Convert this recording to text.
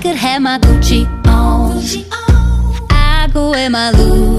could have my Gucci on. I go wear my Louis